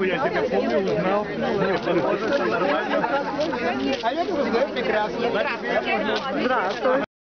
Я тебя помню, узнал. А я тебя знаю прекрасно. Здравствуй.